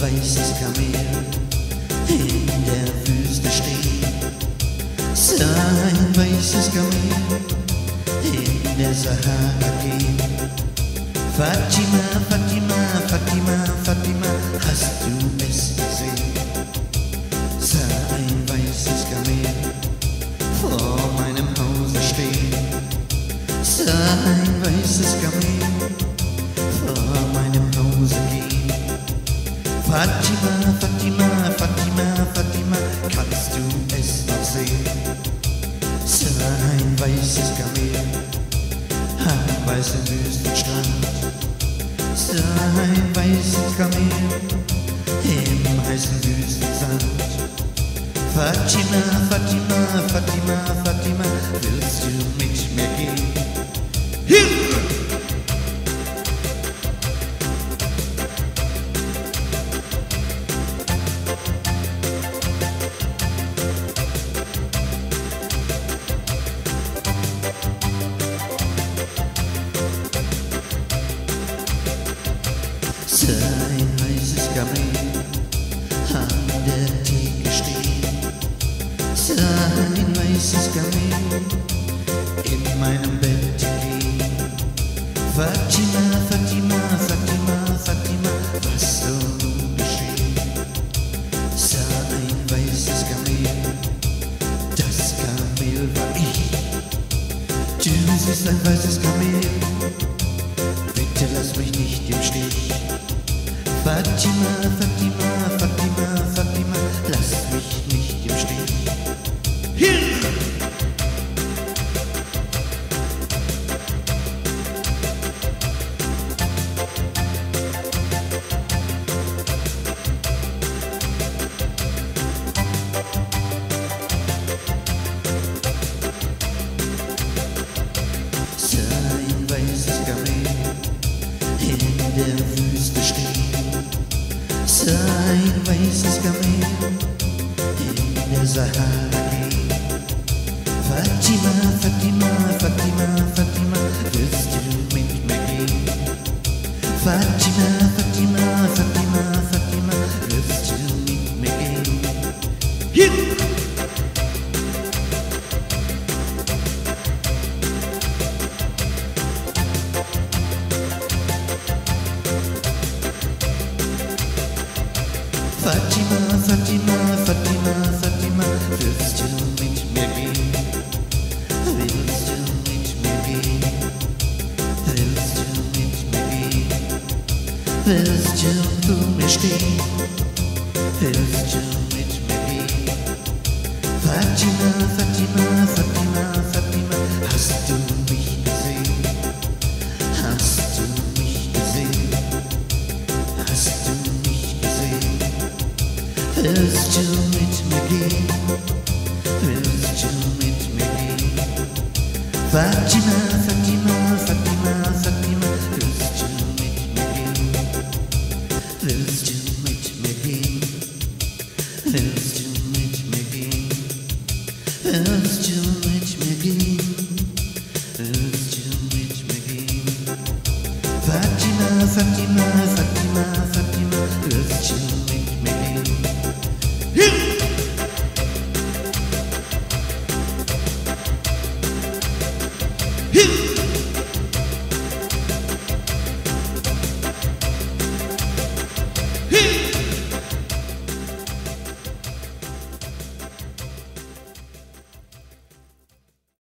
weißes Kamel in der Wüste steht. Sah ein weißes Kamel in der Sahara geht. Fatima, Fatima, Fatima, Fatima, hast du es gesehen? Sah ein weißes Kamel vor meinem Hause stehen. Sah ein weißes Kamel Fatima, Fatima, Fatima, Fatima, kannst du es noch sehen? Sah ein weißes Kamel am weißen Wüstenstrand. Sah ein weißes Kamel im heißen Wüstensand. Fatima, Fatima, Fatima, Fatima, willst du mit mir gehen? Sah ein weißes Kamel an der Theke stehen. Sah ein weißes Kamel in meinem Bett liegen. Fatima, Fatima, Fatima, Fatima, was soll nun geschehen? Sah ein weißes Kamel, das Kamel war ich. Du siehst ein weißes Kamel, bitte lass mich nicht im Stich. Fatima, Fatima, Fatima, Fatima, lass mich nicht im Stich. Hier! Sah ein weißes Kamel in der ein weißes Kamel in der Fatima, Fatima, Fatima, Fatima, hast du mich gesehen? Hast du mich gesehen? Hast du mich gesehen? Du? Fatima, Fatima, Fatima, Fatima, willst Fatima, Fatima, Fatima, Fatima, willst du mit mir gehen? Hier!